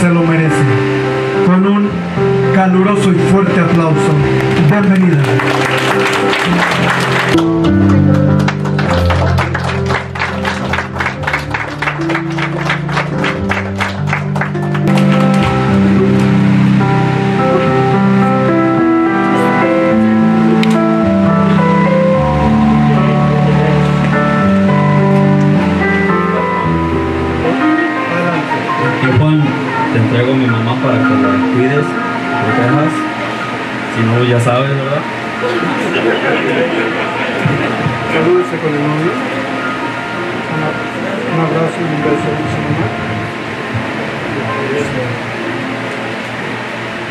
se lo merece, con un caluroso y fuerte aplauso. Bienvenida.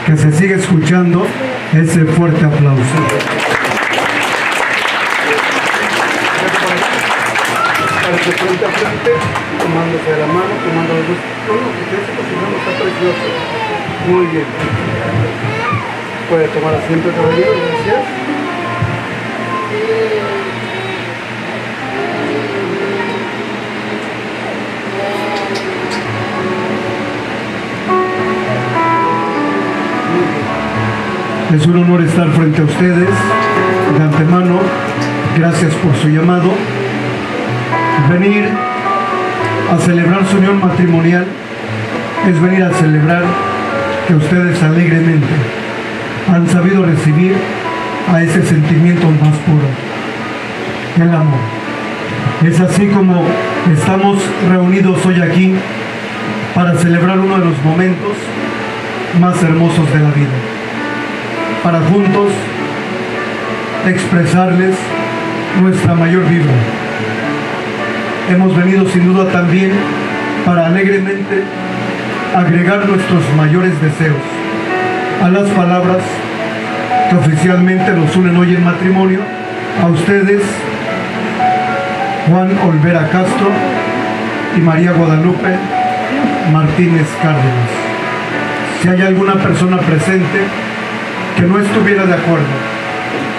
Que se siga escuchando ese fuerte aplauso. Para frente a frente, tomándose de la mano, tomando los dos. No, no, que ese posición está precioso. Muy bien. Puede tomar asiento, caballero, gracias. Es un honor estar frente a ustedes. De antemano, gracias por su llamado. Venir a celebrar su unión matrimonial es venir a celebrar que ustedes alegremente han sabido recibir a ese sentimiento más puro, el amor. Es así como estamos reunidos hoy aquí para celebrar uno de los momentos más hermosos de la vida para juntos expresarles nuestra mayor vibra. Hemos venido sin duda también para alegremente agregar nuestros mayores deseos a las palabras que oficialmente los unen hoy en matrimonio, a ustedes, Juan Olvera Castro y María Guadalupe Martínez Cárdenas. Si hay alguna persona presente que no estuviera de acuerdo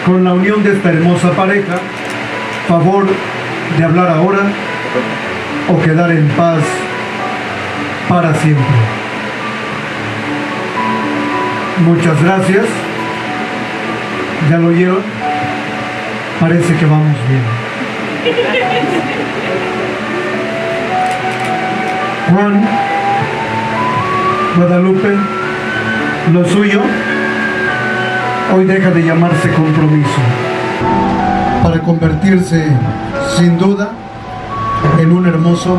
con la unión de esta hermosa pareja, favor de hablar ahora o quedar en paz para siempre. Muchas gracias. ¿Ya lo oyeron? Parece que vamos bien. Juan, Guadalupe, lo suyo hoy deja de llamarse compromiso para convertirse sin duda en un hermoso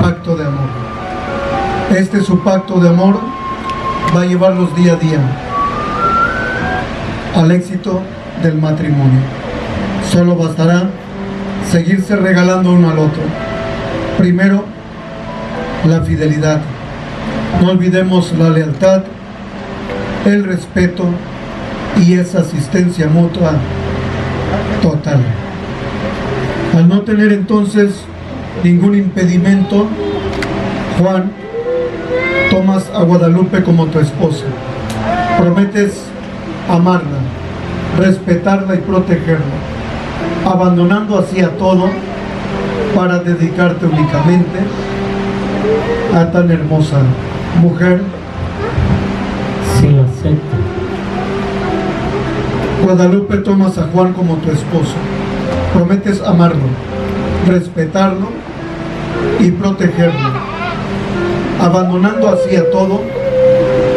pacto de amor. Este su pacto de amor va a llevarlos día a día al éxito del matrimonio. Solo bastará seguirse regalando uno al otro. Primero, la fidelidad. No olvidemos la lealtad, el respeto y esa asistencia mutua total. Al no tener entonces ningún impedimento, Juan, tomas a Guadalupe como tu esposa. Prometes amarla, respetarla y protegerla, abandonando así a todo para dedicarte únicamente a tan hermosa mujer. Sí, acepto. Guadalupe tomas a Juan como tu esposo. Prometes amarlo, respetarlo y protegerlo, abandonando así a todo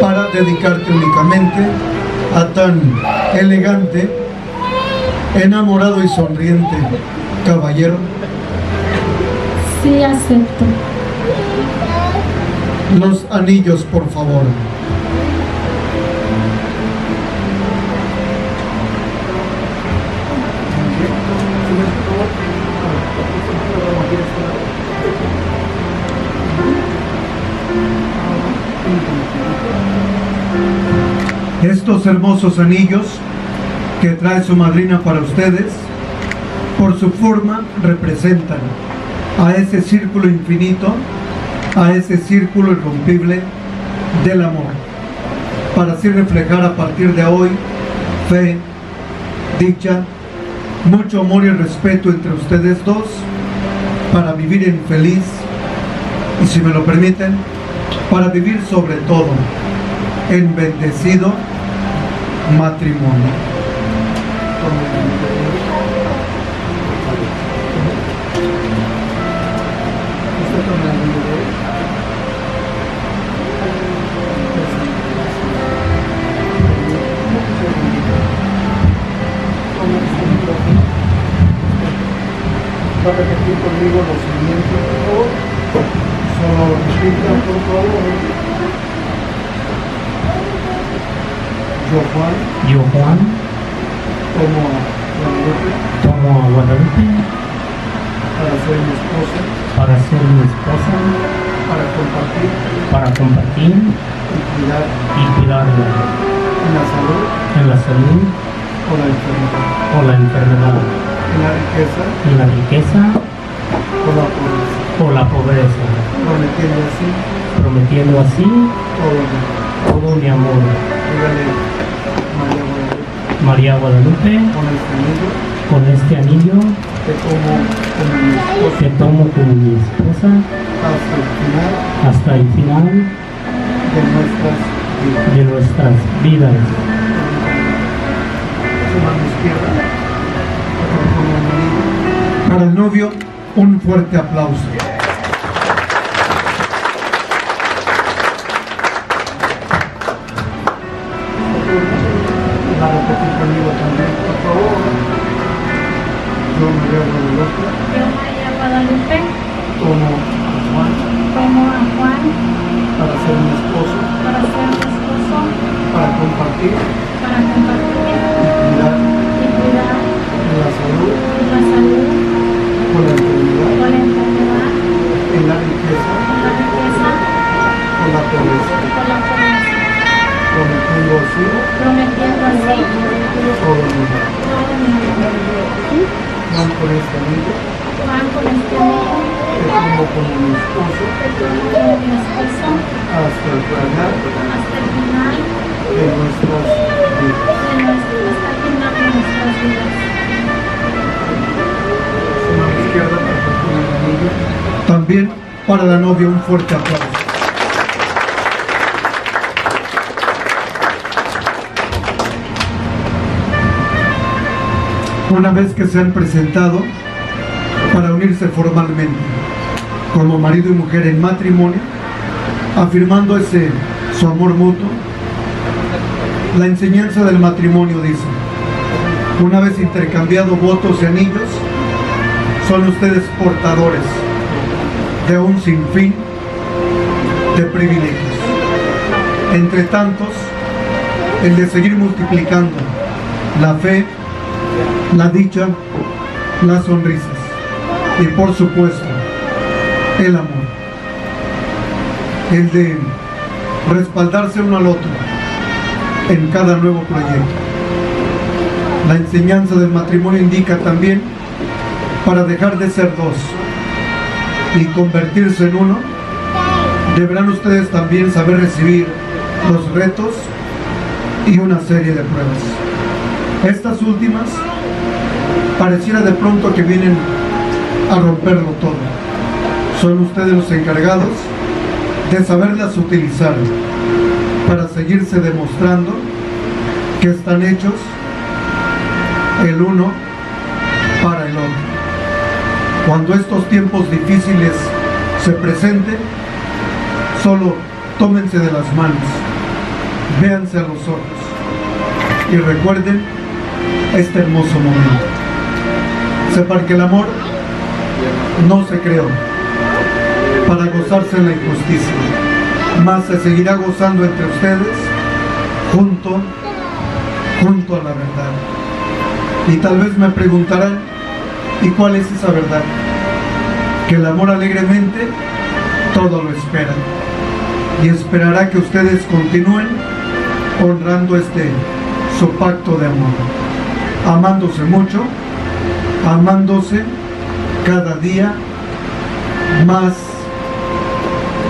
para dedicarte únicamente a tan elegante, enamorado y sonriente caballero. Sí, acepto. Los anillos, por favor. Estos hermosos anillos que trae su madrina para ustedes, por su forma representan a ese círculo infinito, a ese círculo irrompible del amor, para así reflejar a partir de hoy fe, dicha mucho amor y respeto entre ustedes dos para vivir en feliz y si me lo permiten, para vivir sobre todo en bendecido matrimonio. Va a repetir conmigo lo siguiente, por favor. Solo repita, por favor. Yo, Juan, Yo, Juan, tomo a Guadalupe tomo a Guadalupe para ser mi esposa, para ser mi esposa, para compartir. Para compartir. Y cuidar. Y cuidarla en la salud. En la salud. O la enfermedad, o la enfermedad, en la riqueza. En la riqueza. O la pobreza, o la pobreza, prometiendo así. Prometiendo así. Todo mi todo mi amor. María Guadalupe, María Guadalupe, con este anillo con este anillo te tomo como mi esposa te tomo como mi esposa hasta el final hasta el final de nuestras vidas. de nuestras vidas. Para el novio, un fuerte aplauso. Va a repetir conmigo también, por favor. Yo, María Guadalupe, Yo, María Guadalupe, tomo a Juan. Tomo a Juan. Para ser mi esposo, para ser mi esposo, para compartir para la novia un fuerte aplauso. Una vez que se han presentado para unirse formalmente como marido y mujer en matrimonio, afirmando ese su amor mutuo, la enseñanza del matrimonio dice, una vez intercambiado votos y anillos, son ustedes portadores de un sinfín de privilegios. Entre tantos, el de seguir multiplicando la fe, la dicha, las sonrisas y por supuesto el amor. El de respaldarse uno al otro en cada nuevo proyecto. La enseñanza del matrimonio indica también para dejar de ser dos y convertirse en uno, deberán ustedes también saber recibir los retos y una serie de pruebas. Estas últimas pareciera de pronto que vienen a romperlo todo. Son ustedes los encargados de saberlas utilizar para seguirse demostrando que están hechos el uno para el otro. Cuando estos tiempos difíciles se presenten, solo tómense de las manos, véanse a los ojos y recuerden este hermoso momento. Sepan que el amor no se creó para gozarse en la injusticia, más se seguirá gozando entre ustedes junto, junto a la verdad. Y tal vez me preguntarán, ¿y cuál es esa verdad? Que el amor alegremente todo lo espera y esperará que ustedes continúen honrando este su pacto de amor, amándose mucho, amándose cada día más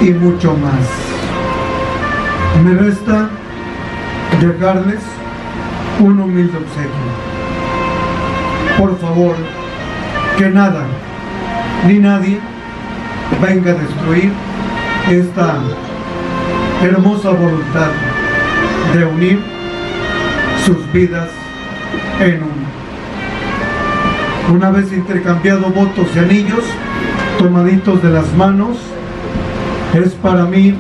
y mucho más. Me resta dejarles un humilde obsequio. por favor, que nada ni nadie venga a destruir esta hermosa voluntad de unir sus vidas en uno. Una vez intercambiado votos y anillos, tomaditos de las manos, es para mí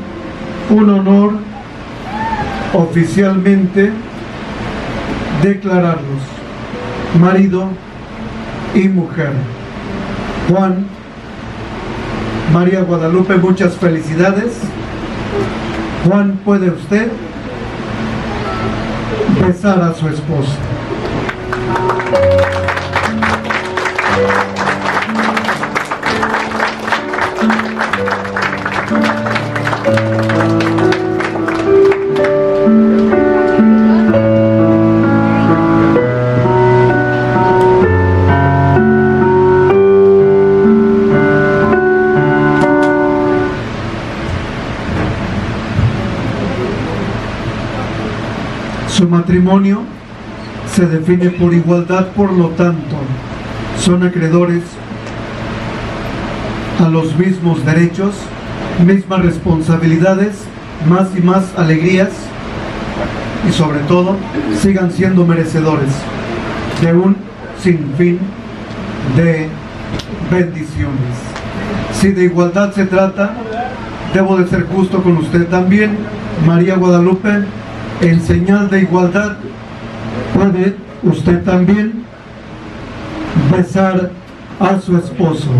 un honor oficialmente declararlos marido y mujer. Juan, María Guadalupe, muchas felicidades. Juan, ¿puede usted besar a su esposa? Matrimonio se define por igualdad, por lo tanto, son acreedores a los mismos derechos, mismas responsabilidades, más y más alegrías y sobre todo sigan siendo merecedores de un sinfín de bendiciones. Si de igualdad se trata, debo de ser justo con usted también, María Guadalupe, en señal de igualdad, puede usted también besar a su esposo.